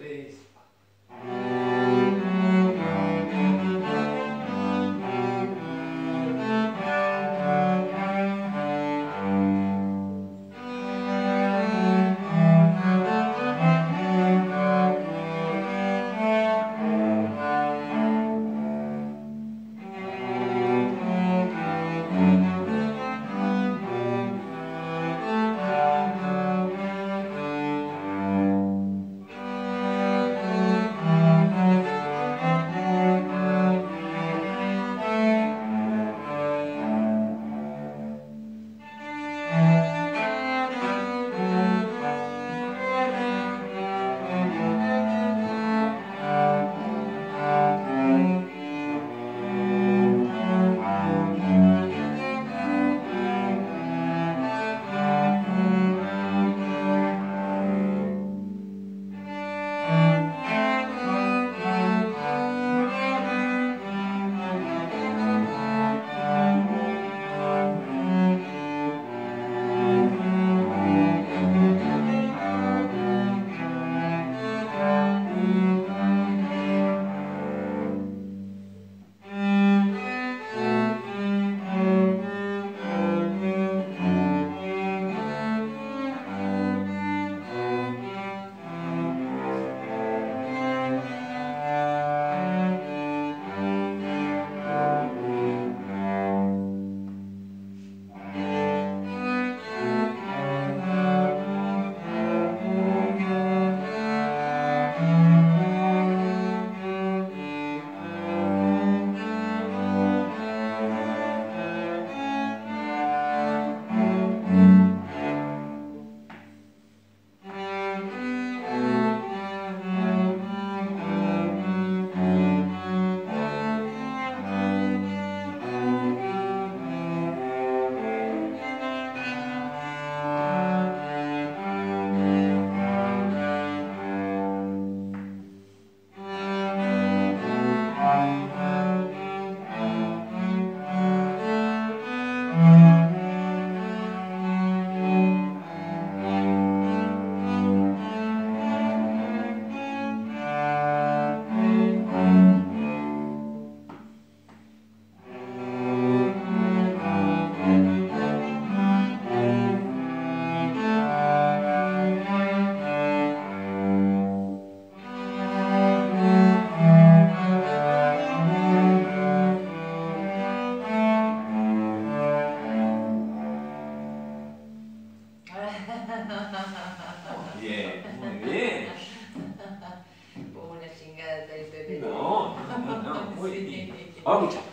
três. Vamos muchachos.